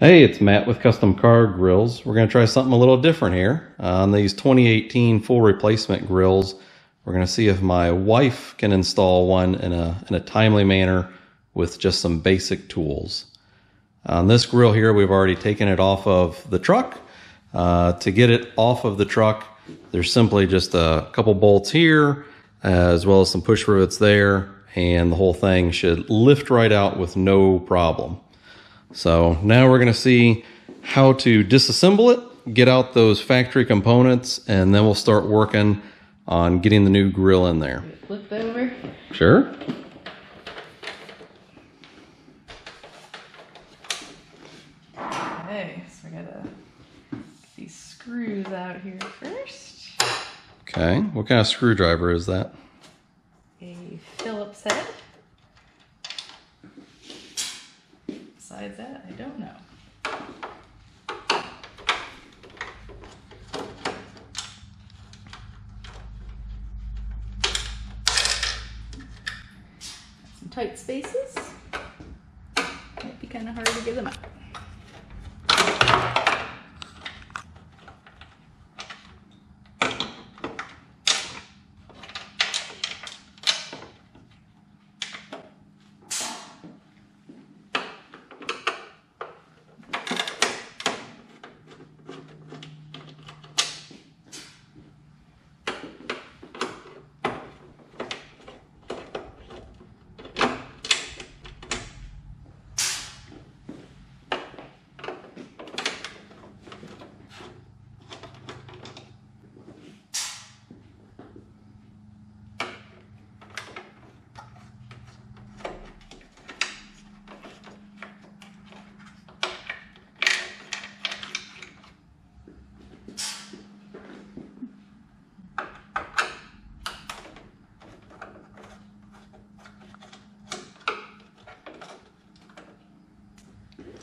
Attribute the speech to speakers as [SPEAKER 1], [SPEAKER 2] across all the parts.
[SPEAKER 1] Hey, it's Matt with Custom Car Grills. We're going to try something a little different here. on these 2018 full replacement grills, we're going to see if my wife can install one in a, in a timely manner with just some basic tools. On this grill here, we've already taken it off of the truck. Uh, to get it off of the truck, there's simply just a couple bolts here, as well as some push rivets there, and the whole thing should lift right out with no problem. So now we're going to see how to disassemble it, get out those factory components, and then we'll start working on getting the new grill in there.
[SPEAKER 2] Flip over.
[SPEAKER 1] Sure.
[SPEAKER 2] Okay, so I gotta get these screws out here first.
[SPEAKER 1] Okay. What kind of screwdriver is that?
[SPEAKER 2] A Phillips head. Besides that, I don't know. Some tight spaces. Might be kind of hard to give them out.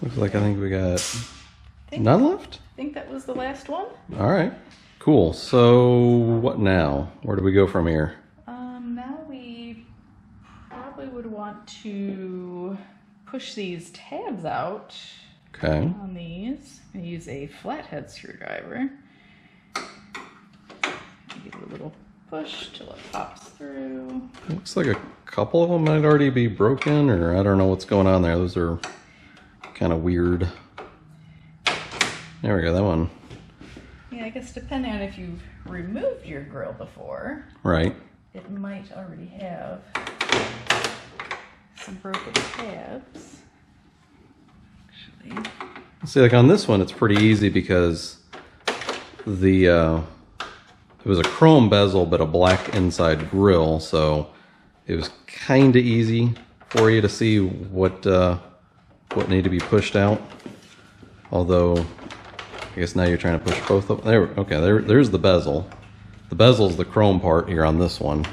[SPEAKER 1] Looks like I think we got
[SPEAKER 2] think,
[SPEAKER 1] none left.
[SPEAKER 2] I think that was the last one.
[SPEAKER 1] All right. Cool. So what now? Where do we go from here?
[SPEAKER 2] Um, now we probably would want to push these tabs out
[SPEAKER 1] Okay.
[SPEAKER 2] on these. I use a flathead screwdriver. Give it a little push till it pops through.
[SPEAKER 1] Looks like a couple of them might already be broken, or I don't know what's going on there. Those are kind of weird. There we go. That one.
[SPEAKER 2] Yeah, I guess depending on if you've removed your grill before,
[SPEAKER 1] Right.
[SPEAKER 2] it might already have some broken tabs. Actually,
[SPEAKER 1] See, like on this one, it's pretty easy because the uh, it was a chrome bezel but a black inside grill, so it was kind of easy for you to see what uh, what need to be pushed out. Although, I guess now you're trying to push both of there. Okay, there, there's the bezel. The bezel's the chrome part here on this one.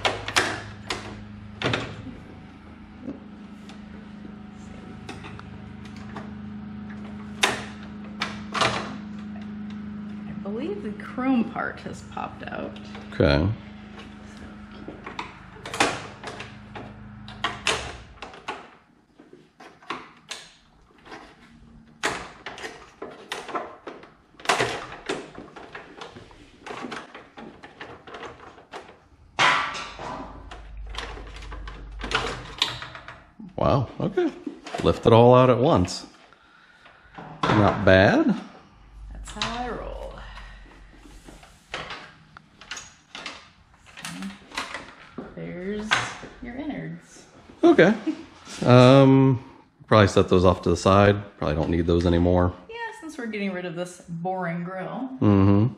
[SPEAKER 2] I believe the chrome part has popped out.
[SPEAKER 1] Okay. Wow, okay. Lift it all out at once. Not bad.
[SPEAKER 2] That's how I roll. There's your innards.
[SPEAKER 1] Okay. Um, probably set those off to the side. Probably don't need those anymore.
[SPEAKER 2] Yeah, since we're getting rid of this boring grill.
[SPEAKER 1] Mm-hmm.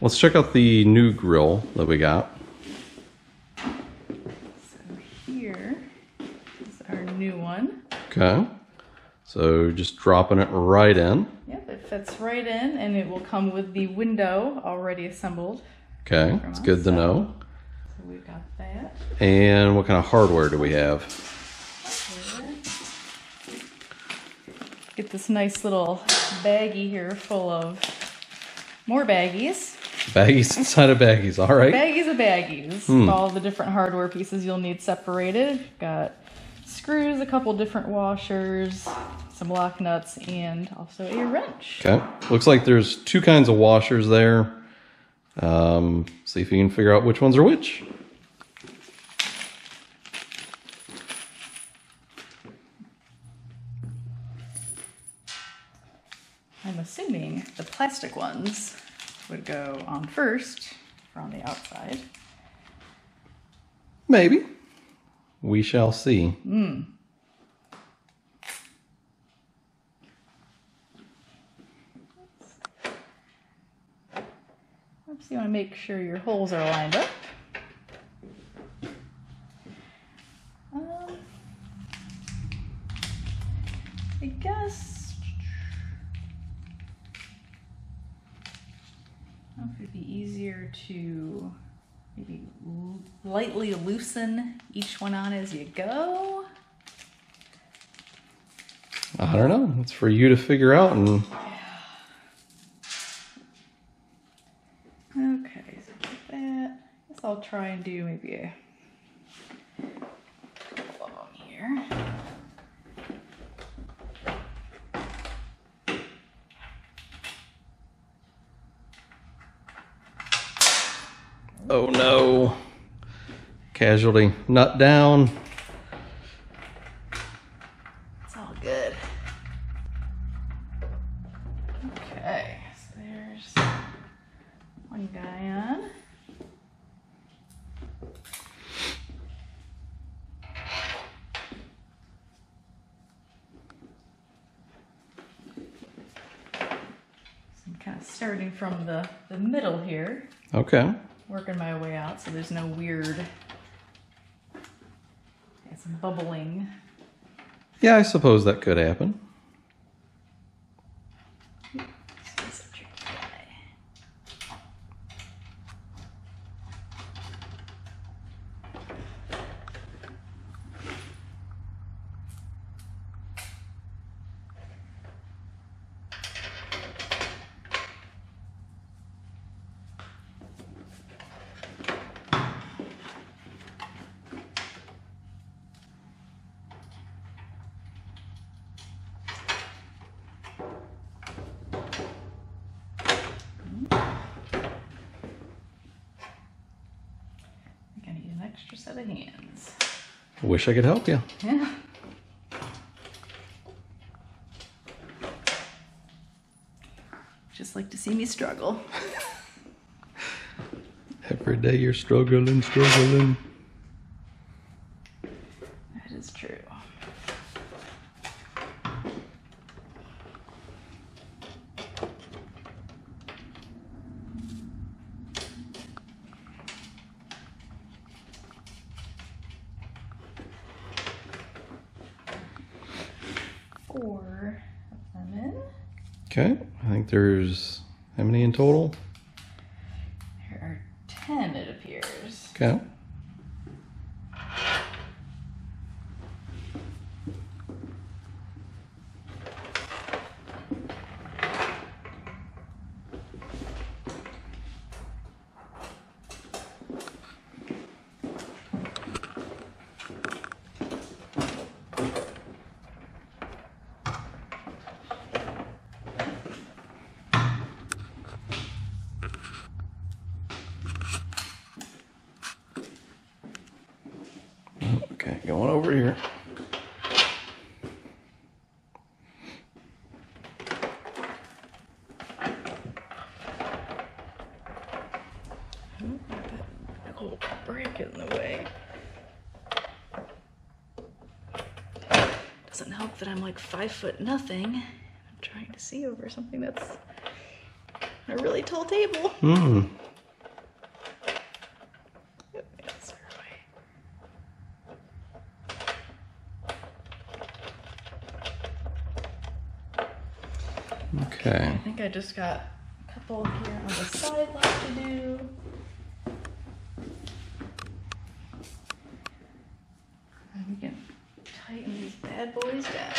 [SPEAKER 1] Let's check out the new grill that we got.
[SPEAKER 2] So here is our new one.
[SPEAKER 1] Okay. So just dropping it right in.
[SPEAKER 2] Yep, it fits right in and it will come with the window already assembled.
[SPEAKER 1] Okay, it's good to know.
[SPEAKER 2] So we've got that.
[SPEAKER 1] And what kind of hardware do we have?
[SPEAKER 2] Get this nice little baggie here full of more baggies.
[SPEAKER 1] Baggies inside of baggies. All right.
[SPEAKER 2] Baggies of baggies.
[SPEAKER 1] Hmm.
[SPEAKER 2] All the different hardware pieces you'll need separated. Got screws, a couple different washers, some lock nuts, and also a wrench.
[SPEAKER 1] Okay. Looks like there's two kinds of washers there. Um, see if you can figure out which ones are which.
[SPEAKER 2] I'm assuming the plastic ones would go on first or on the outside.
[SPEAKER 1] Maybe. We shall see.
[SPEAKER 2] Oops, you want to make sure your holes are lined up. Um, I guess. To maybe lightly loosen each one on as you go.
[SPEAKER 1] I don't know. It's for you to figure out and
[SPEAKER 2] Okay, so like that. I guess I'll try and do maybe a couple of them here.
[SPEAKER 1] oh no. Casualty nut down.
[SPEAKER 2] It's all good. Okay, so there's one guy on. So I'm kind of starting from the, the middle here,
[SPEAKER 1] Okay.
[SPEAKER 2] working my way out so there's no weird, bubbling
[SPEAKER 1] Yeah, I suppose that could happen.
[SPEAKER 2] He's a tricky guy. I think I need an extra set of hands.
[SPEAKER 1] Wish I could help you.
[SPEAKER 2] Yeah. Just like to see me struggle.
[SPEAKER 1] Every day you're struggling, struggling.
[SPEAKER 2] That is true. Four of them in.
[SPEAKER 1] Okay. I think there's how many in total?
[SPEAKER 2] There are ten, it appears.
[SPEAKER 1] Okay. Okay, going over here.
[SPEAKER 2] Oh, break in the way. Doesn't help that I'm like five foot nothing. I'm trying to see over something that's a really tall table.
[SPEAKER 1] Hmm.
[SPEAKER 2] Yep, that's our way.
[SPEAKER 1] Okay.
[SPEAKER 2] I think I just got a couple here on the side left to do. And we can tighten these bad boys down.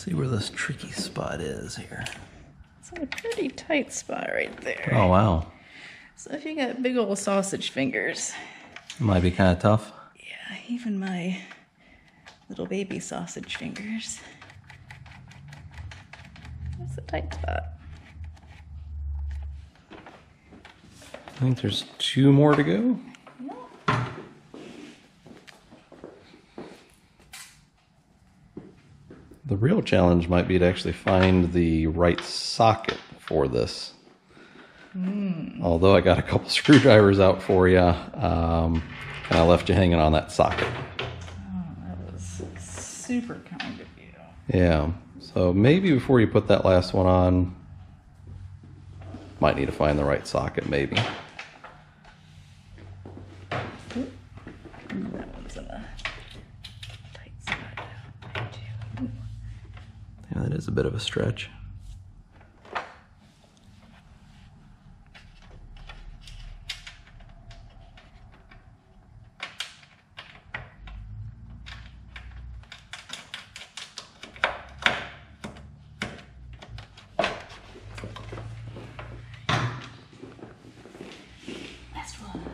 [SPEAKER 1] See where this tricky spot is here.
[SPEAKER 2] It's a pretty tight spot right there.
[SPEAKER 1] Oh wow,
[SPEAKER 2] So if you got big old sausage fingers,
[SPEAKER 1] might be kind of tough.
[SPEAKER 2] yeah, even my little baby sausage fingers. That's a tight spot.
[SPEAKER 1] I think there's two more to go. The real challenge might be to actually find the right socket for this. Although I got a couple screwdrivers out for you, um, and I left you hanging on that socket.
[SPEAKER 2] Oh, That was super kind of you.
[SPEAKER 1] Yeah. So maybe before you put that last one on, might need to find the right socket. Maybe.
[SPEAKER 2] That one's in a tight spot down there too.
[SPEAKER 1] Yeah, that is a bit of a stretch.
[SPEAKER 2] Last one.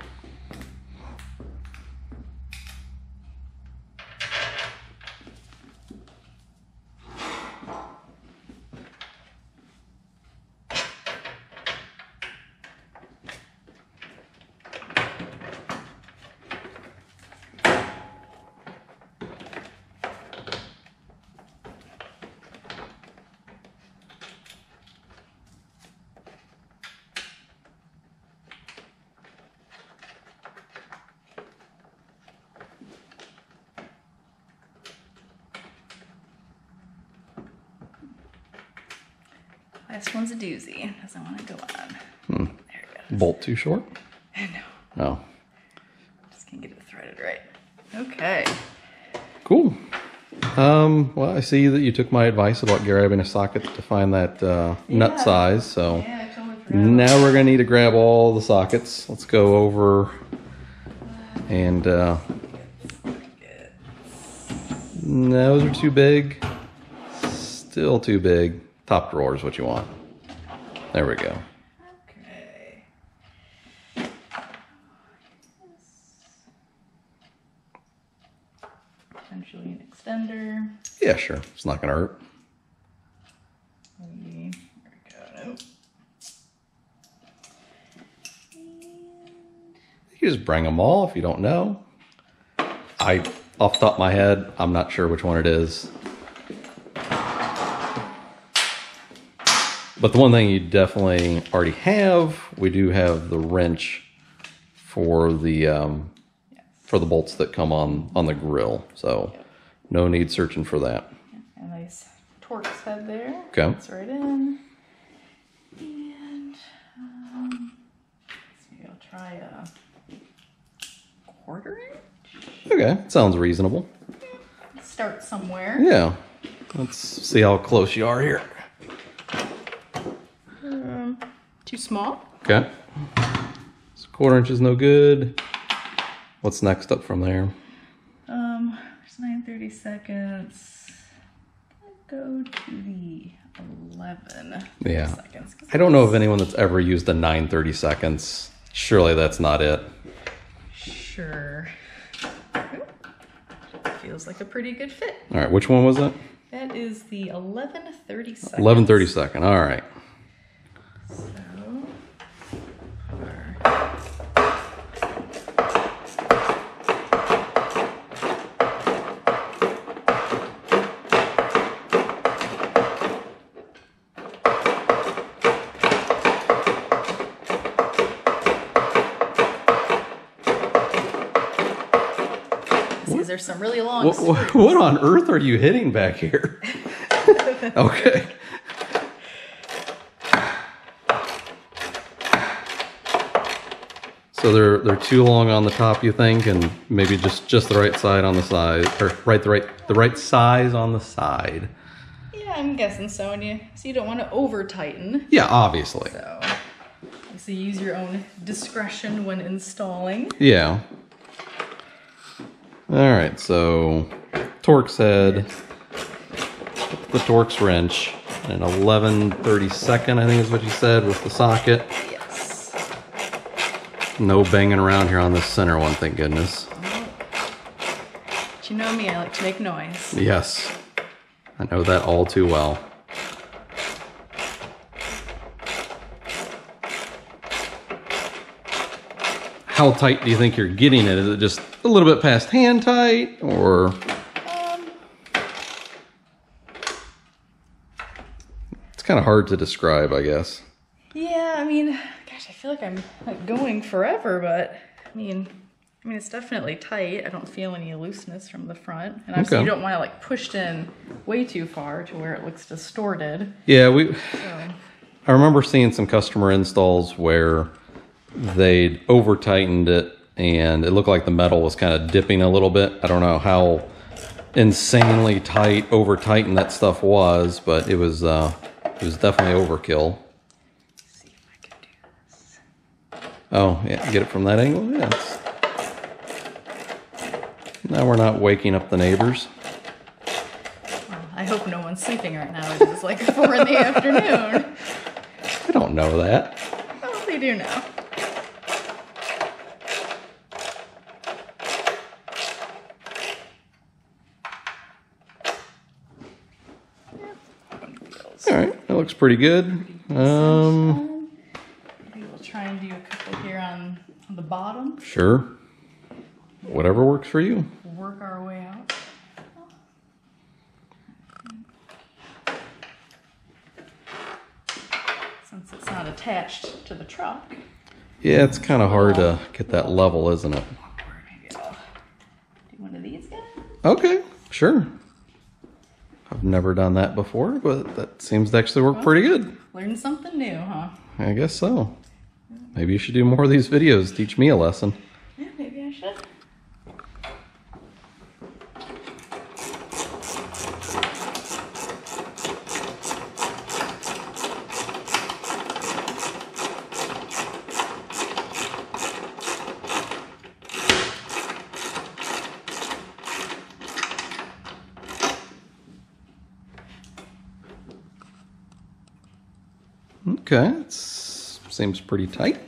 [SPEAKER 2] Last one's a doozy. Doesn't want to go on. There it goes.
[SPEAKER 1] Bolt too short?
[SPEAKER 2] No,
[SPEAKER 1] Oh,
[SPEAKER 2] just can't get it threaded right. Okay.
[SPEAKER 1] cool. Um, well, I see that you took my advice about grabbing a socket to find that uh, nut size. So
[SPEAKER 2] Yeah, totally
[SPEAKER 1] now we're gonna need to grab all the sockets. Let's go over and uh, those are too big. Still too big. Top drawer is what you want. There we go.
[SPEAKER 2] Okay. Potentially an extender.
[SPEAKER 1] Yeah, sure. It's not gonna hurt.
[SPEAKER 2] Maybe. There we go. Nope. And
[SPEAKER 1] You just bring them all if you don't know. I, off the top of my head, I'm not sure which one it is. But the one thing you definitely already have, we do have the wrench for the um,
[SPEAKER 2] yes.
[SPEAKER 1] for the bolts that come on on the grill. So no need searching for that.
[SPEAKER 2] A nice Torx head there.
[SPEAKER 1] Okay.
[SPEAKER 2] Fits right in. And um, maybe I'll try a quarter inch.
[SPEAKER 1] Okay, sounds reasonable.
[SPEAKER 2] Start somewhere.
[SPEAKER 1] Yeah. Let's see how close you are here.
[SPEAKER 2] Um, too small.
[SPEAKER 1] Okay. So quarter inch is no good. What's next up from there?
[SPEAKER 2] Um, there's nine thirty seconds. Go to the eleven
[SPEAKER 1] Yeah.
[SPEAKER 2] seconds.
[SPEAKER 1] I don't know of anyone that's ever used a 930 seconds. Surely that's not it.
[SPEAKER 2] Sure. Feels like a pretty good fit.
[SPEAKER 1] All right, which one was it?
[SPEAKER 2] That is the eleven thirty seconds.
[SPEAKER 1] 1130 second. All right.
[SPEAKER 2] So, our- some really long
[SPEAKER 1] What, what, what on earth are you hitting back here? okay. So they're they're too long on the top, you think, and maybe just just the right side on the side, or right the right the right size on the side.
[SPEAKER 2] Yeah, I'm guessing so. And you, so you don't want to over tighten.
[SPEAKER 1] Yeah, obviously.
[SPEAKER 2] So, so use your own discretion when installing.
[SPEAKER 1] Yeah. All right, so Torx head. The Torx wrench. An 1132nd, I think is what you said, with the socket. No banging around here on this center one, thank goodness.
[SPEAKER 2] But you know me, I like to make noise.
[SPEAKER 1] Yes, I know that all too well. How tight do you think you're getting it? Is it just a little bit past hand tight, or
[SPEAKER 2] Um,
[SPEAKER 1] it's kind of hard to describe, I guess.
[SPEAKER 2] yeah, I mean, gosh, I feel like I'm like going forever, but I mean, I mean, it's definitely tight. I don't feel any looseness from the front, and obviously
[SPEAKER 1] Okay.
[SPEAKER 2] you don't want it like pushed in way too far to where it looks distorted.
[SPEAKER 1] Yeah, we.
[SPEAKER 2] So,
[SPEAKER 1] I remember seeing some customer installs where they'd over tightened it and it looked like the metal was kind of dipping a little bit. I don't know how insanely tight, over tightened that stuff was, but it was uh, it was definitely overkill.
[SPEAKER 2] see if I can do this.
[SPEAKER 1] Oh yeah, get it from that angle. Yes. Now we're not waking up the neighbors.
[SPEAKER 2] Well, I hope no one's sleeping right now. It is like four in the afternoon.
[SPEAKER 1] I don't know that.
[SPEAKER 2] They do now.
[SPEAKER 1] All right, that looks pretty good. Um,
[SPEAKER 2] Maybe we'll try and do a couple here on, on the bottom.
[SPEAKER 1] sure. Whatever works for you.
[SPEAKER 2] Work our way out. Since it's not attached to the truck,
[SPEAKER 1] Yeah, it's kind of hard to get that level, isn't it?
[SPEAKER 2] maybe I'll do one of these guys.
[SPEAKER 1] Okay, sure. I've never done that before, but that seems to actually work pretty good.
[SPEAKER 2] Learn something new, huh?
[SPEAKER 1] I guess so. Maybe you should do more of these videos. Teach me a lesson.
[SPEAKER 2] Yeah, maybe I should.
[SPEAKER 1] Okay, it seems pretty tight.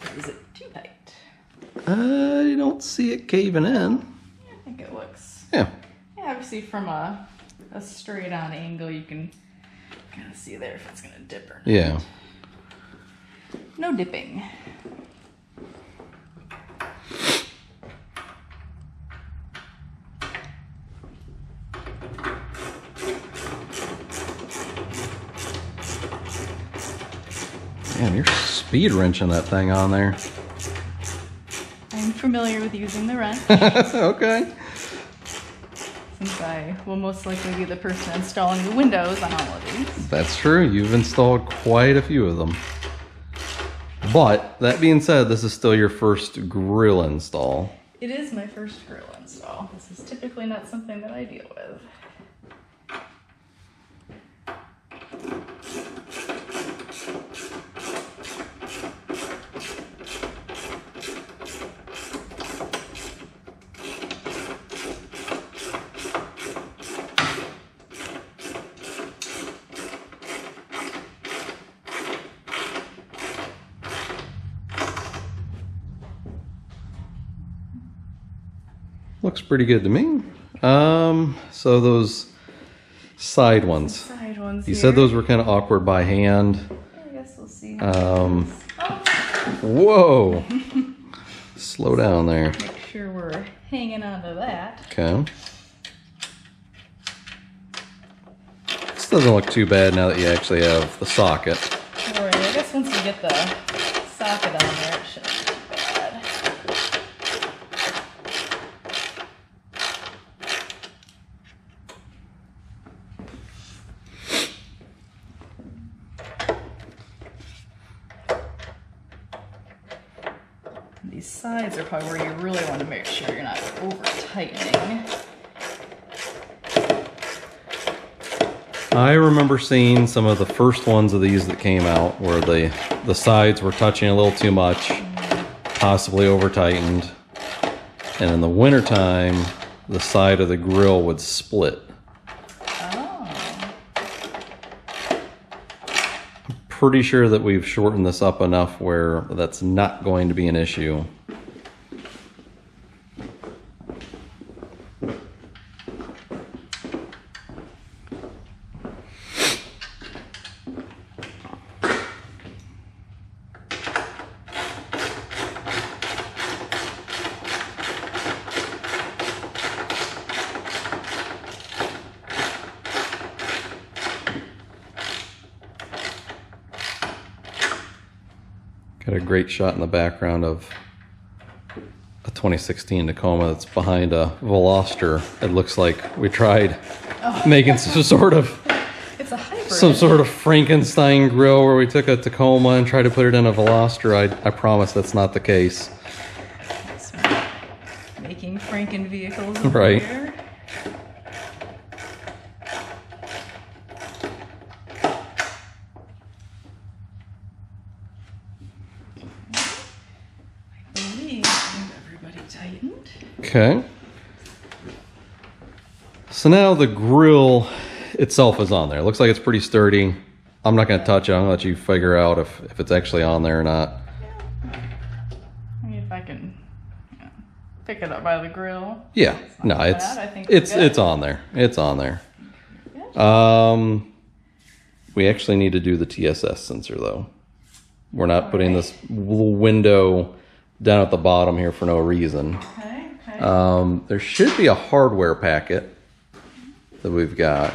[SPEAKER 2] Or is it too tight?
[SPEAKER 1] I don't see it caving in.
[SPEAKER 2] I think it looks.
[SPEAKER 1] Yeah,
[SPEAKER 2] Yeah, obviously from a, a straight on angle, you can kind of see there if it's gonna dip or not.
[SPEAKER 1] yeah.
[SPEAKER 2] No dipping.
[SPEAKER 1] Man, you're speed wrenching that thing on there.
[SPEAKER 2] Familiar with using the wrench
[SPEAKER 1] okay.
[SPEAKER 2] since I will most likely be the person installing the windows on all of these.
[SPEAKER 1] That's true. You've installed quite a few of them. But that being said, this is still your first grill install.
[SPEAKER 2] It is my first grill install. This is typically not something that I deal with.
[SPEAKER 1] Looks pretty good to me. Um, so those side ones.
[SPEAKER 2] Side ones.
[SPEAKER 1] You
[SPEAKER 2] here.
[SPEAKER 1] said those were kind of awkward by hand.
[SPEAKER 2] I guess we'll see.
[SPEAKER 1] Um,
[SPEAKER 2] oh,
[SPEAKER 1] whoa. Slow down there.
[SPEAKER 2] make sure we're hanging on to that.
[SPEAKER 1] Okay. This doesn't look too bad now that you actually have the socket.
[SPEAKER 2] Or I guess once we get the socket on where you really want to make sure you're not over tightening.
[SPEAKER 1] I remember seeing some of the first ones of these that came out where the the sides were touching a little too much, possibly over tightened. And in the wintertime, the side of the grill would split. Oh. I'm pretty sure that we've shortened this up enough where that's not going to be an issue. Shot in the background of a 2016 Tacoma that's behind a Veloster. It looks like we tried oh. making some sort of
[SPEAKER 2] It's a
[SPEAKER 1] some sort of Frankenstein grill where we took a Tacoma and tried to put it in a Veloster. I, I promise that's not the case.
[SPEAKER 2] Making Franken vehicles.
[SPEAKER 1] Right.
[SPEAKER 2] I believe I have everybody tightened.
[SPEAKER 1] Okay. So now the grill itself is on there. It looks like it's pretty sturdy. I'm not going to touch it. I'm going to let you figure out if, if it's actually on there or not.
[SPEAKER 2] I mean, if I can yeah, pick it up by the grill.
[SPEAKER 1] Yeah, no,
[SPEAKER 2] not
[SPEAKER 1] it's.
[SPEAKER 2] I think
[SPEAKER 1] it's it's on there. It's on there. Um, we actually need to do the TSS sensor though. We're not putting this little window down at the bottom here for no reason.
[SPEAKER 2] Okay, okay.
[SPEAKER 1] Um, there should be a hardware packet that we've got,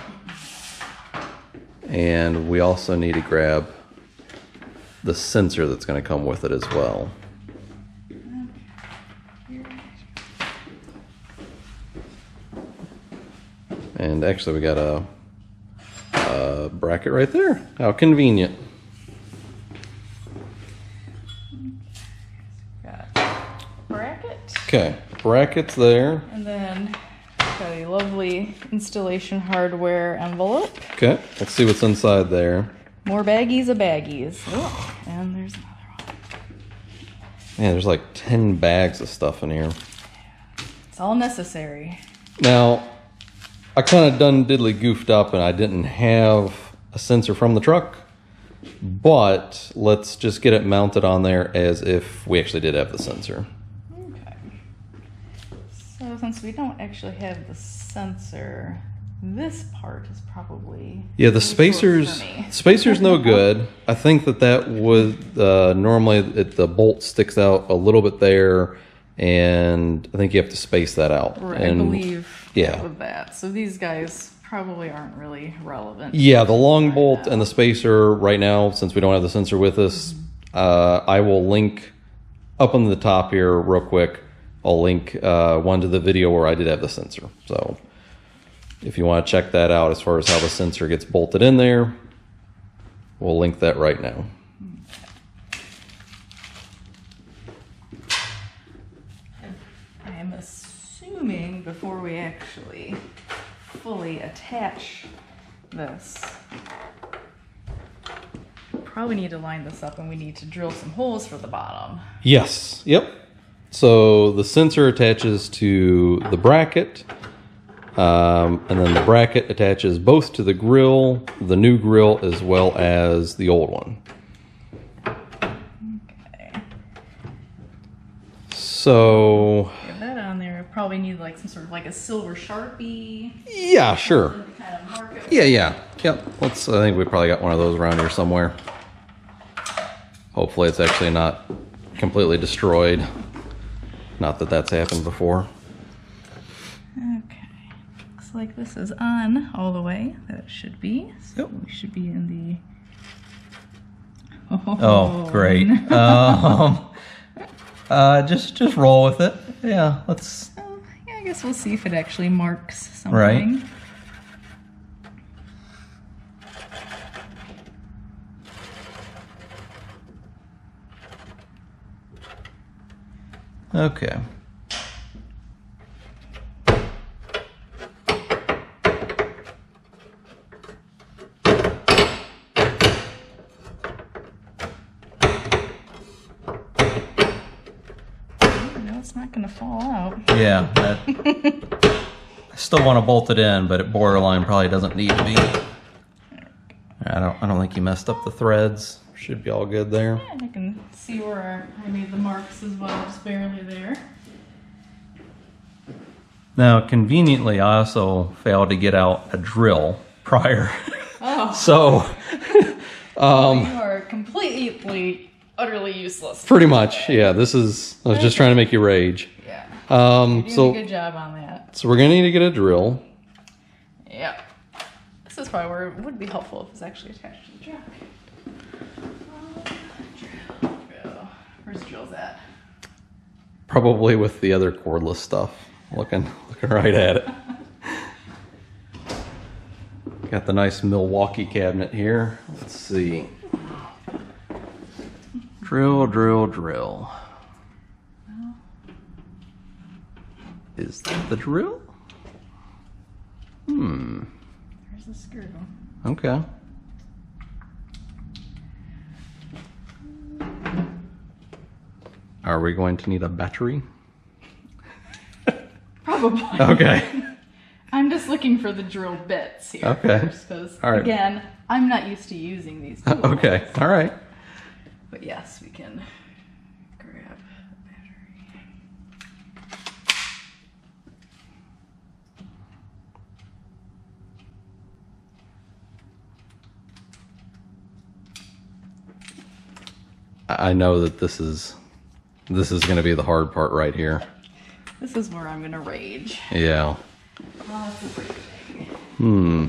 [SPEAKER 1] and we also need to grab the sensor that's going to come with it as well. And actually, we got a, a bracket right there. How convenient.
[SPEAKER 2] Got bracket.
[SPEAKER 1] Okay, brackets there.
[SPEAKER 2] And then got a lovely installation hardware envelope.
[SPEAKER 1] Okay, let's see what's inside there.
[SPEAKER 2] More baggies of baggies. Oh, and there's another one.
[SPEAKER 1] Man, there's like 10 bags of stuff in here.
[SPEAKER 2] It's all necessary.
[SPEAKER 1] Now, I kind of done diddly goofed up and I didn't have a sensor from the truck, but let's just get it mounted on there as if we actually did have the sensor.
[SPEAKER 2] So since we don't actually have the sensor, this part is probably
[SPEAKER 1] Yeah, the spacers spacers no good. I think that that would uh, normally it, the bolt sticks out a little bit there, and I think you have to space that out.
[SPEAKER 2] Right,
[SPEAKER 1] and
[SPEAKER 2] I believe
[SPEAKER 1] yeah.
[SPEAKER 2] with that. So these guys probably aren't really relevant.
[SPEAKER 1] Yeah, the long bolt and the spacer right now, since we don't have the sensor with us, uh, I will link up on the top here real quick. I'll link uh, one to the video where I did have the sensor. So if you want to check that out as far as how the sensor gets bolted in there, we'll link that right now.
[SPEAKER 2] I am assuming before we actually fully attach this, probably need to line this up and we need to drill some holes for the bottom.
[SPEAKER 1] Yes. Yep. So the sensor attaches to the bracket, um, and then the bracket attaches both to the grill, the new grill, as well as the old one.
[SPEAKER 2] Okay.
[SPEAKER 1] So
[SPEAKER 2] Get that on there. Probably need like some sort of like a silver sharpie.
[SPEAKER 1] yeah, sure.
[SPEAKER 2] Kind of.
[SPEAKER 1] Yeah, yeah. Yep. Let's. I think we probably got one of those around here somewhere. Hopefully, it's actually not completely destroyed. Not that that's happened before.
[SPEAKER 2] Okay. Looks like this is on all the way. That it should be. So
[SPEAKER 1] Yep.
[SPEAKER 2] we should be in the.
[SPEAKER 3] Oh, great. um, uh, just just roll with it. Yeah, let's.
[SPEAKER 2] Oh, yeah, I guess we'll see if it actually marks something.
[SPEAKER 3] Right. Okay.
[SPEAKER 2] It's not gonna fall out.
[SPEAKER 3] Yeah, that, I still want to bolt it in, but it borderline probably doesn't need to be.
[SPEAKER 1] I don't I don't think you messed up the threads. Should be all good there.
[SPEAKER 2] And I can see where I made the marks as well, just barely there.
[SPEAKER 1] Now, conveniently, I also failed to get out a drill prior.
[SPEAKER 2] Oh,
[SPEAKER 1] So, Um,
[SPEAKER 2] you are completely, utterly useless.
[SPEAKER 1] pretty much, yeah, this is, I was just trying to make you rage.
[SPEAKER 2] Yeah.
[SPEAKER 1] Um, so,
[SPEAKER 2] good job on that.
[SPEAKER 1] so we're going to need to get a drill.
[SPEAKER 2] Yeah. This is probably where it would be helpful if it's actually attached to the truck. Where's drills at?
[SPEAKER 1] Probably with the other cordless stuff. Looking, looking right at it. Got the nice Milwaukee cabinet here. Let's see. Drill, drill, drill. Is that the drill? Hmm.
[SPEAKER 2] There's the screw.
[SPEAKER 1] Okay. Are we going to need a battery?
[SPEAKER 2] Probably.
[SPEAKER 1] Okay.
[SPEAKER 2] I'm just looking for the drill bits here.
[SPEAKER 1] Okay.
[SPEAKER 2] Because
[SPEAKER 1] All right.
[SPEAKER 2] again, I'm not used to using these tools.
[SPEAKER 1] Okay. All right.
[SPEAKER 2] But yes, we can grab a battery.
[SPEAKER 1] I know that this is this is going to be the hard part right here.
[SPEAKER 2] This is where I'm gonna rage.
[SPEAKER 1] Yeah.
[SPEAKER 2] Lots of raging.
[SPEAKER 1] Hmm.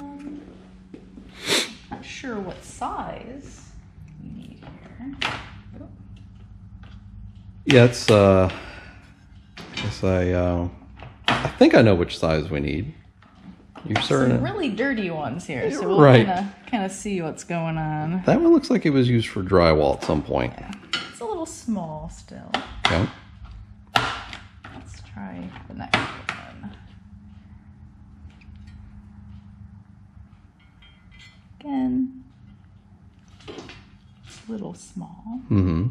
[SPEAKER 2] Um, not sure what size we need here. Oh,
[SPEAKER 1] Yeah, it's uh I guess I uh I think I know which size we need. You
[SPEAKER 2] Some
[SPEAKER 1] certain
[SPEAKER 2] really dirty ones here, so we'll
[SPEAKER 1] Right.
[SPEAKER 2] kind of kind of see what's going on.
[SPEAKER 1] that one looks like it was used for drywall at some point.
[SPEAKER 2] It's a little small still.
[SPEAKER 1] Okay.
[SPEAKER 2] Let's try the next one. Again, it's a little small.
[SPEAKER 1] Mm-hmm.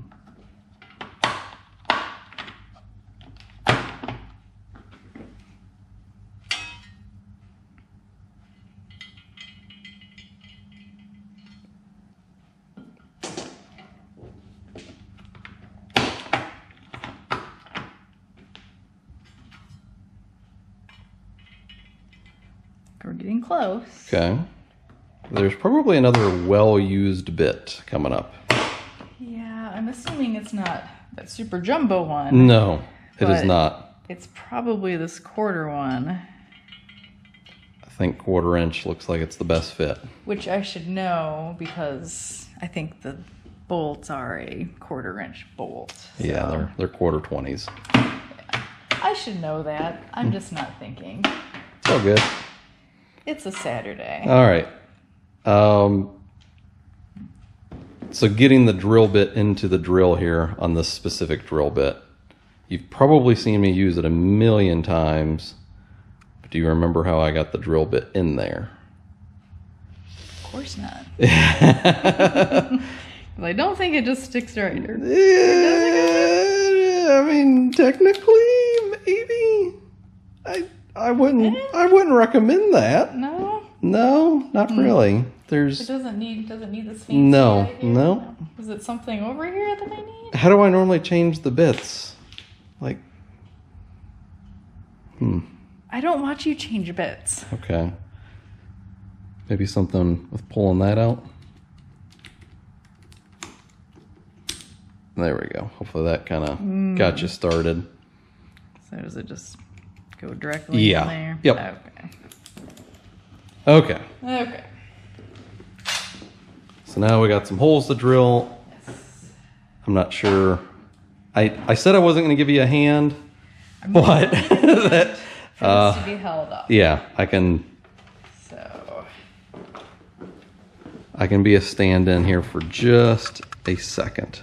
[SPEAKER 2] We're getting close.
[SPEAKER 1] Okay. There's probably another well-used bit coming up.
[SPEAKER 2] Yeah, I'm assuming it's not that super jumbo one.
[SPEAKER 1] No, it is not.
[SPEAKER 2] It's probably this quarter one,
[SPEAKER 1] I think quarter inch looks like it's the best fit.
[SPEAKER 2] which I should know because I think the bolts are a quarter inch bolt.
[SPEAKER 1] Yeah, they're they're quarter twenties.
[SPEAKER 2] I should know that. I'm just not thinking.
[SPEAKER 1] It's all good.
[SPEAKER 2] It's a Saturday.
[SPEAKER 1] All right. Um, so getting the drill bit into the drill here on this specific drill bit, you've probably seen me use it a million times. But do you remember how I got the drill bit in there?
[SPEAKER 2] Of course not. I don't think it just sticks right here.
[SPEAKER 1] Yeah, I mean, technically, maybe. I I wouldn't I wouldn't recommend that.
[SPEAKER 2] No,
[SPEAKER 1] No, not really. There's.
[SPEAKER 2] It doesn't need. Doesn't need this fancy.
[SPEAKER 1] No,
[SPEAKER 2] idea.
[SPEAKER 1] no.
[SPEAKER 2] Is it something over here that I need?
[SPEAKER 1] how do I normally change the bits? Like, hmm.
[SPEAKER 2] I don't watch you change bits.
[SPEAKER 1] Okay. Maybe something with pulling that out. There we go. Hopefully that kind of got you started.
[SPEAKER 2] So does it just go directly
[SPEAKER 1] Yeah.
[SPEAKER 2] in there?
[SPEAKER 1] Yep.
[SPEAKER 2] Okay.
[SPEAKER 1] Okay.
[SPEAKER 2] Okay.
[SPEAKER 1] So now we got some holes to drill. Yes. I'm not sure. I I said I wasn't going to give you a hand, but that,
[SPEAKER 2] For
[SPEAKER 1] Uh,
[SPEAKER 2] this to be held up.
[SPEAKER 1] yeah, I can
[SPEAKER 2] So
[SPEAKER 1] I can be a stand-in here for just a second.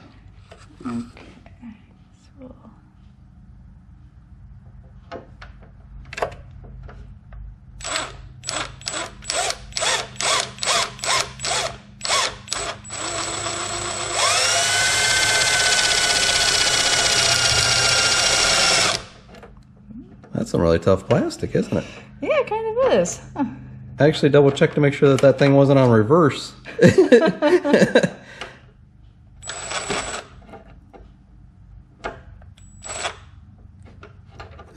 [SPEAKER 1] That's some really tough plastic, isn't it?
[SPEAKER 2] Yeah, it kind of is. Huh.
[SPEAKER 1] I actually double checked to make sure that that thing wasn't on reverse. I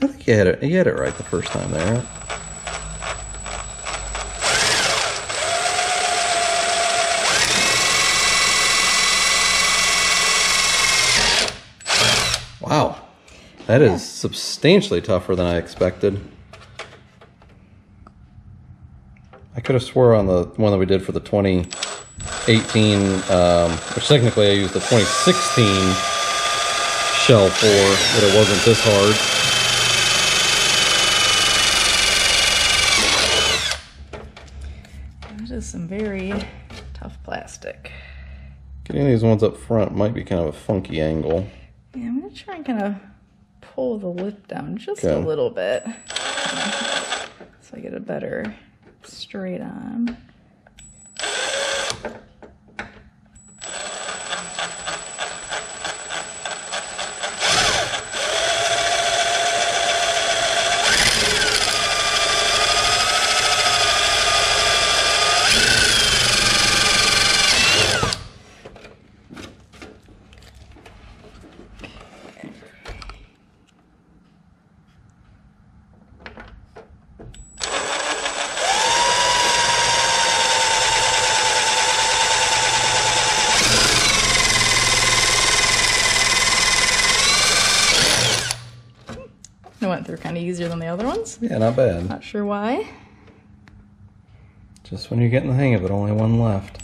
[SPEAKER 1] think you had it. You had it right the first time there. Wow, that is substantially tougher than I expected. I could have swore on the one that we did for the 2018, um, which technically I used the 2016 shell for, that it wasn't this hard.
[SPEAKER 2] That is some very tough plastic.
[SPEAKER 1] Getting these ones up front might be kind of a funky angle.
[SPEAKER 2] Yeah, I'm gonna try and kind of pull the lip down just a little bit. So I get a better straight on. It went through kind of easier than the other ones.
[SPEAKER 1] Yeah, not bad.
[SPEAKER 2] Not sure why.
[SPEAKER 1] Just when you're getting the hang of it, only one left.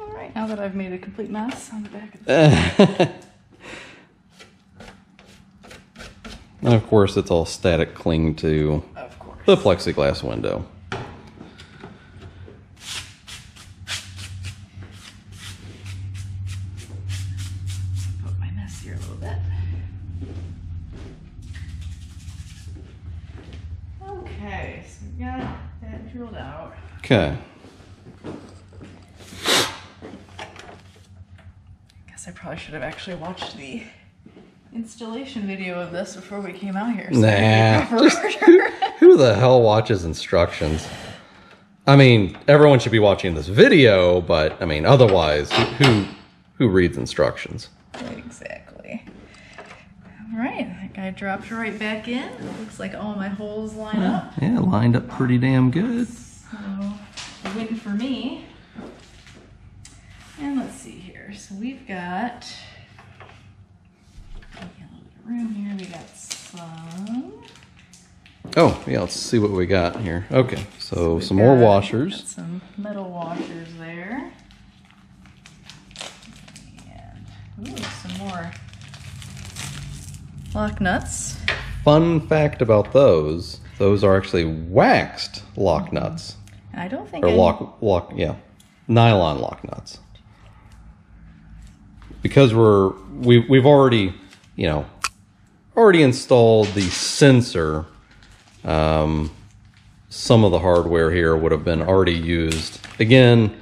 [SPEAKER 2] All right, now that I've made a complete mess on the back of the
[SPEAKER 1] And of course, it's all static cling to
[SPEAKER 2] Of course.
[SPEAKER 1] the plexiglass window.
[SPEAKER 2] Put my mess here a little bit. Okay, so we got that drilled
[SPEAKER 1] Okay.
[SPEAKER 2] Guess I probably should have actually watched the installation video of this before we came out here. so
[SPEAKER 1] Nah.
[SPEAKER 2] proper order.
[SPEAKER 1] Who the hell watches instructions? I mean, everyone should be watching this video, but I mean, otherwise, who who, who reads instructions?
[SPEAKER 2] exactly. All right, that guy dropped right back in. It Looks like all my holes line up.
[SPEAKER 1] Yeah, lined up pretty damn good.
[SPEAKER 2] So, win for me. And let's see here. So we've got a little bit of room here. We got some.
[SPEAKER 1] Oh, yeah, let's see what we got here. Okay, so
[SPEAKER 2] we've
[SPEAKER 1] some more washers.
[SPEAKER 2] got some metal washers there. And ooh, some more lock nuts.
[SPEAKER 1] Fun fact about those, those are actually waxed lock nuts.
[SPEAKER 2] And I don't think
[SPEAKER 1] Or
[SPEAKER 2] I
[SPEAKER 1] lock, lock, yeah, nylon lock nuts. Because we're, we, we've already, you know, already installed the sensor, um, some of the hardware here would have been already used. Again,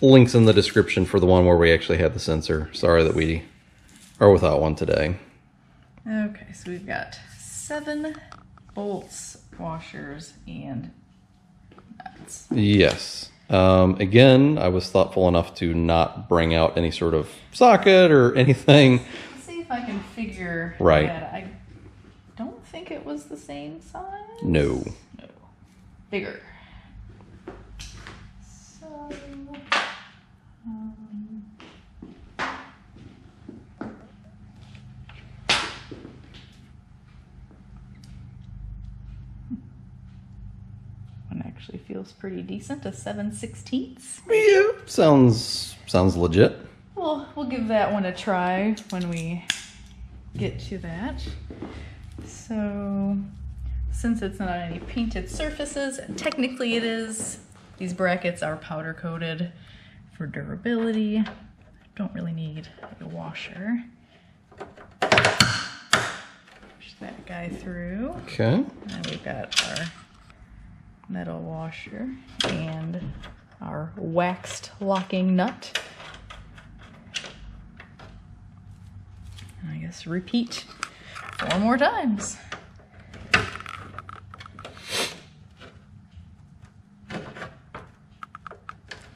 [SPEAKER 1] links in the description for the one where we actually had the sensor. Sorry that we are without one today.
[SPEAKER 2] Okay, so we've got seven bolts, washers, and nuts.
[SPEAKER 1] Yes. Um, again, I was thoughtful enough to not bring out any sort of socket or anything.
[SPEAKER 2] Let's see if I can figure
[SPEAKER 1] Right.
[SPEAKER 2] that. I don't think it was the same size.
[SPEAKER 1] No.
[SPEAKER 2] No. Bigger. So, um, one actually feels pretty decent. A seven sixteenths.
[SPEAKER 1] Yeah, sounds sounds legit.
[SPEAKER 2] We'll we'll give that one a try when we get to that. So since it's not on any painted surfaces, technically it is. These brackets are powder coated for durability. Don't really need a washer. Push that guy through.
[SPEAKER 1] Okay.
[SPEAKER 2] And we've got our metal washer and our waxed locking nut. I guess repeat four more times.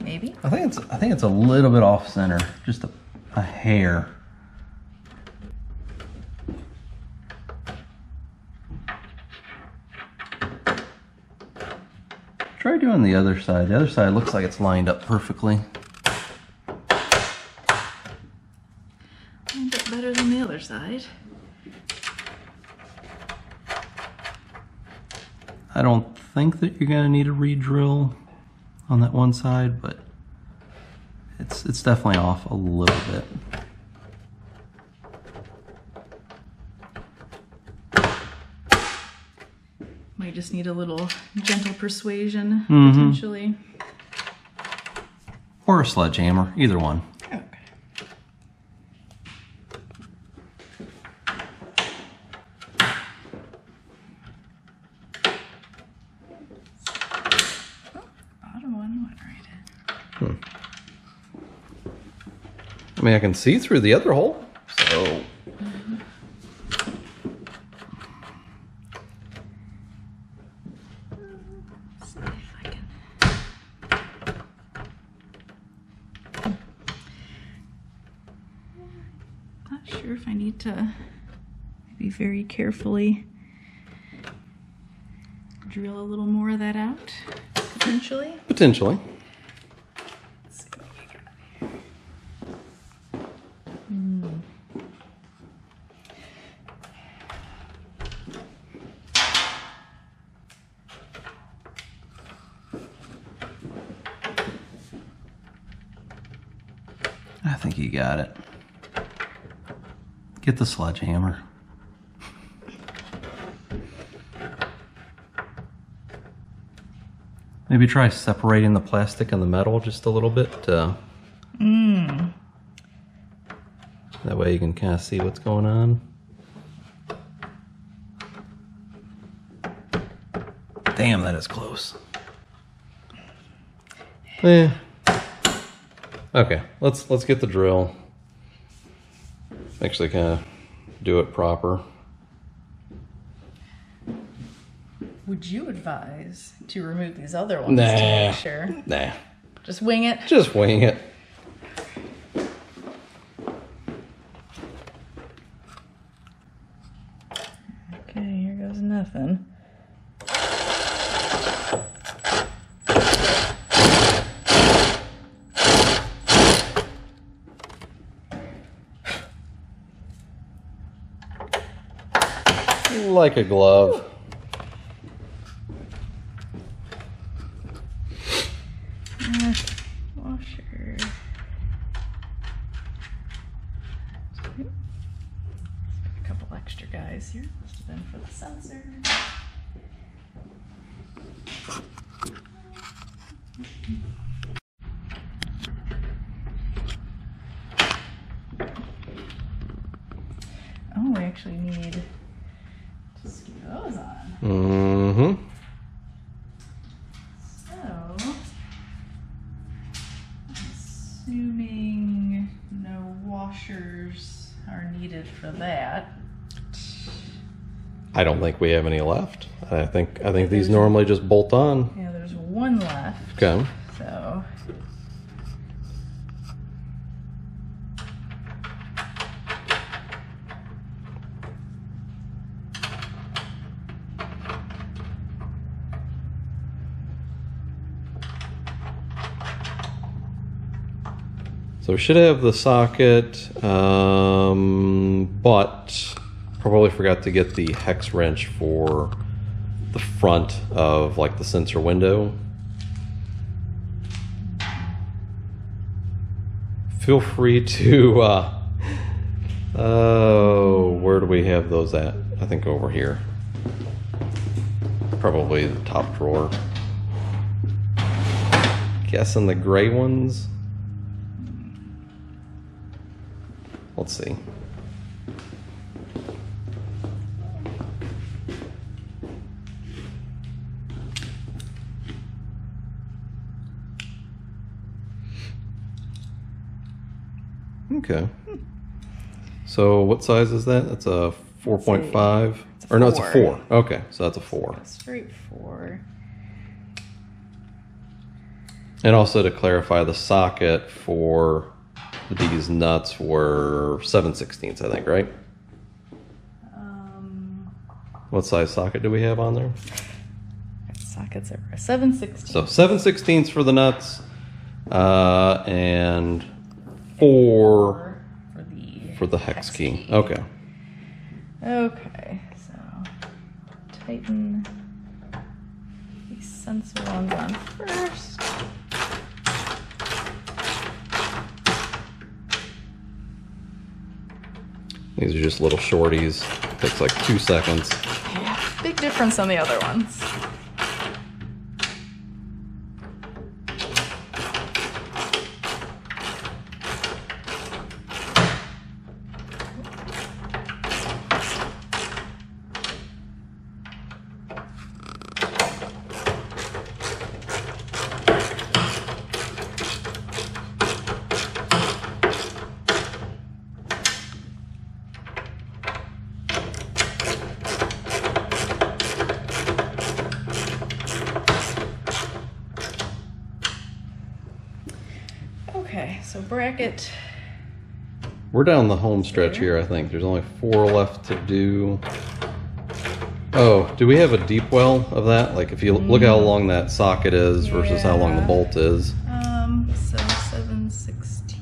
[SPEAKER 2] Maybe.
[SPEAKER 3] I think it's I think it's a little bit off center, just a, a hair. Try doing the other side. The other side looks like it's lined up perfectly.
[SPEAKER 2] A bit better than the other side.
[SPEAKER 3] I don't think that you're gonna need a re-drill on that one side, but it's it's definitely off a little bit.
[SPEAKER 2] Just need a little gentle persuasion,
[SPEAKER 3] Mhm.
[SPEAKER 2] potentially.
[SPEAKER 3] Or a sledgehammer, either one.
[SPEAKER 2] Okay. Bottom one went right in.
[SPEAKER 1] I mean, I can see through the other hole. So
[SPEAKER 2] See if I can. Not sure if I need to maybe very carefully drill a little more of that out, potentially.
[SPEAKER 1] potentially.
[SPEAKER 2] Let's see what we got here. Hmm.
[SPEAKER 3] I think you got it. Get the sledgehammer. Maybe try separating the plastic and the metal just a little bit. Uh, That way you can kind of see what's going on. Damn, that is close.
[SPEAKER 1] Yeah. Okay, let's let's get the drill. Actually, kind of do it proper.
[SPEAKER 2] Would you advise to remove these other ones to make sure?
[SPEAKER 1] Nah,
[SPEAKER 2] Just wing it.
[SPEAKER 1] just wing it.
[SPEAKER 2] Okay, here goes nothing.
[SPEAKER 1] Like a glove.
[SPEAKER 2] Uh, washer. A couple extra guys here. Must have been for the sensor. Oh, we actually need to screw those on.
[SPEAKER 1] Mm-hmm.
[SPEAKER 2] So, assuming no washers are needed for that,
[SPEAKER 1] I don't think we have any left. I think I think these normally just bolt on.
[SPEAKER 2] yeah, there's one left.
[SPEAKER 1] Okay.
[SPEAKER 2] So,
[SPEAKER 1] So we should have the socket, um, but probably forgot to get the hex wrench for the front of like the sensor window. Feel free to. Uh, oh, where do we have those at? I think over here. Probably the top drawer. Guessing the gray ones. Let's see. Okay. So what size is that? That's a 4.5? Or no, it's a 4. Okay, so that's a 4.
[SPEAKER 2] Straight 4.
[SPEAKER 1] And also to clarify, the socket for these nuts were 7 16ths, I think, right?
[SPEAKER 2] Um,
[SPEAKER 1] What size socket do we have on there?
[SPEAKER 2] sockets are a seven sixteen.
[SPEAKER 1] So 7 16ths for the nuts, uh, and 4
[SPEAKER 2] for the
[SPEAKER 1] for the hex key. Okay.
[SPEAKER 2] Okay, so tighten these sensor ones on first.
[SPEAKER 1] These are just little shorties. Takes like two seconds.
[SPEAKER 2] Yeah, big difference on the other ones. Okay, so bracket.
[SPEAKER 1] We're down the home stretch here, I think. There's only four left to do. Oh, do we have a deep well of that? Like if you look how long that socket is versus how long the bolt is.
[SPEAKER 2] Um, so seven sixteenths.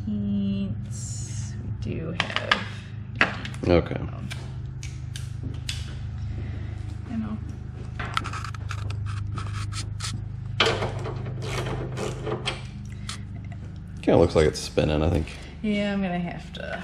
[SPEAKER 2] We do have.
[SPEAKER 1] Okay. Kind of looks like it's spinning, I think.
[SPEAKER 2] Yeah, I'm gonna have to.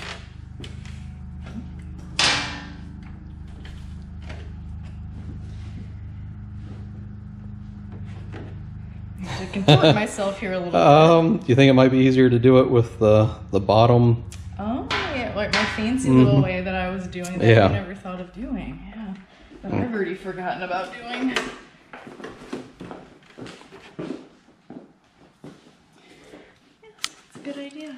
[SPEAKER 2] To contort myself here a little bit.
[SPEAKER 1] Um, do you think it might be easier to do it with the the bottom?
[SPEAKER 2] Oh, yeah, like my fancy little way that I was doing that
[SPEAKER 1] Yeah.
[SPEAKER 2] I never thought of doing. Yeah. That I've already forgotten about doing. Yeah, it's a good idea.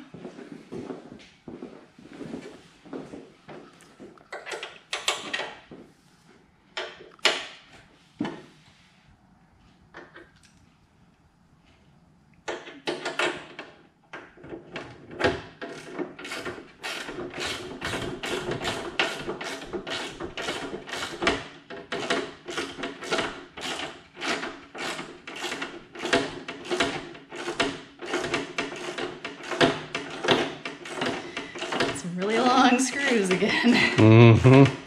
[SPEAKER 2] Some really long screws again.
[SPEAKER 1] Mm-hmm.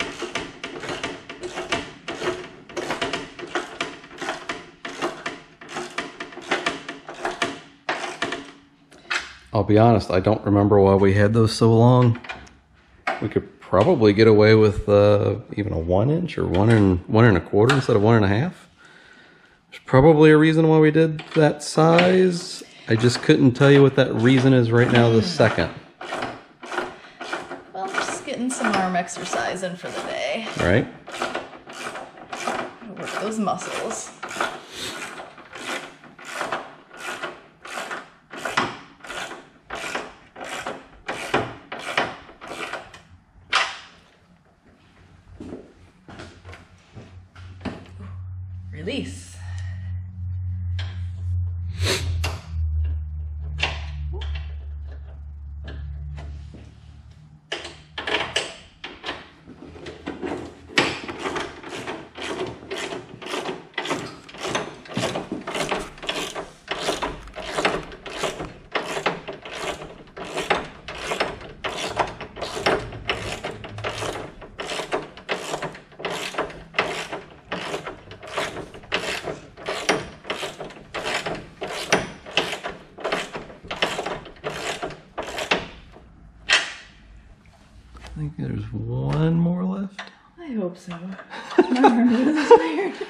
[SPEAKER 1] I'll be honest, I don't remember why we had those so long. We could probably get away with uh, even a one inch or one and one and a quarter instead of one and a half. There's probably a reason why we did that size. I just couldn't tell you what that reason is right now this second.
[SPEAKER 2] Well, just getting some arm exercise in for the day.
[SPEAKER 1] Right?
[SPEAKER 2] Work those muscles.
[SPEAKER 1] I think there's one more left.
[SPEAKER 2] I hope so. My arm is tired.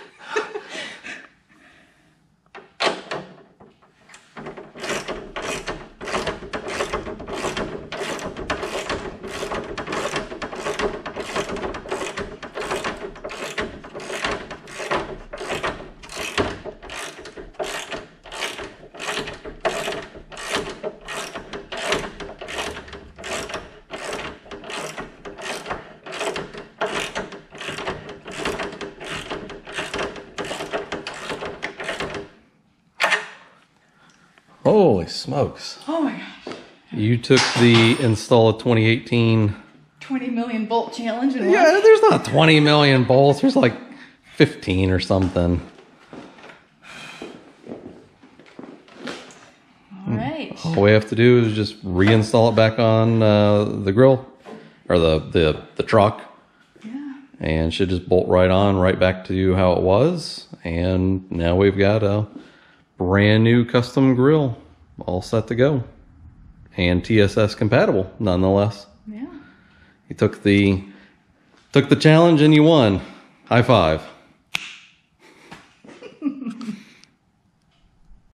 [SPEAKER 1] Smokes.
[SPEAKER 2] Oh my gosh.
[SPEAKER 1] You took the install of 2018.
[SPEAKER 2] 20 million bolt challenge in
[SPEAKER 1] Yeah, there's not 20 million bolts. There's like 15 or something.
[SPEAKER 2] All right.
[SPEAKER 1] All we have to do is just reinstall it back on uh, the grill or the, the, the truck
[SPEAKER 2] Yeah.
[SPEAKER 1] and should just bolt right on right back to how it was. And now we've got a brand new custom grill all set to go and TSS compatible nonetheless.
[SPEAKER 2] Yeah.
[SPEAKER 1] You took the took the challenge and you won. High five.